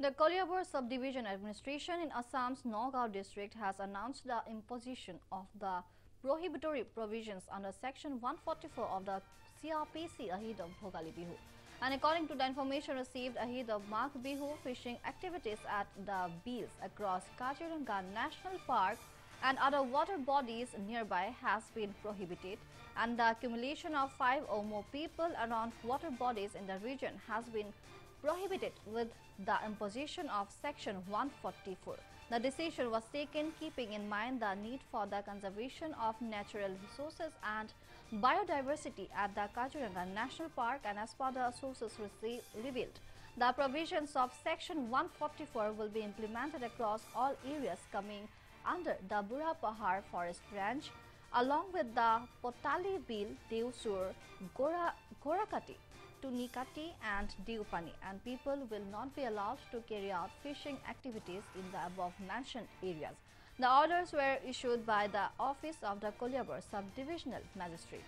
The Koliabor Subdivision Administration in Assam's Nagaon district has announced the imposition of the prohibitory provisions under Section 144 of the CRPC ahead of Bhogali Bihu. And according to the information received ahead of Magh Bihu, fishing activities at the beels across Kaziranga National Park and other water bodies nearby has been prohibited and the accumulation of five or more people around water bodies in the region has been prohibited with the imposition of Section 144. The decision was taken keeping in mind the need for the conservation of natural resources and biodiversity at the Kaziranga National Park and as per the sources revealed. The provisions of Section 144 will be implemented across all areas coming under the Bura Pahar Forest Range along with the Potali Beel, Deusur, Gora, Gorakati, Tunikati and Diupani and people will not be allowed to carry out fishing activities in the above mentioned areas. The orders were issued by the office of the Koliabor Subdivisional Magistrate.